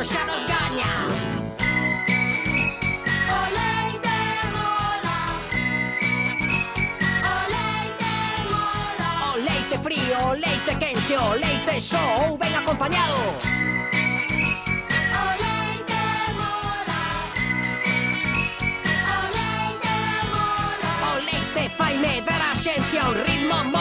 Gosia rozgania O leite mola. O leite frío, leite quente, oleite show Ben acompañado O leite mola O leite mola O leite fai medrar a xente ao ritmo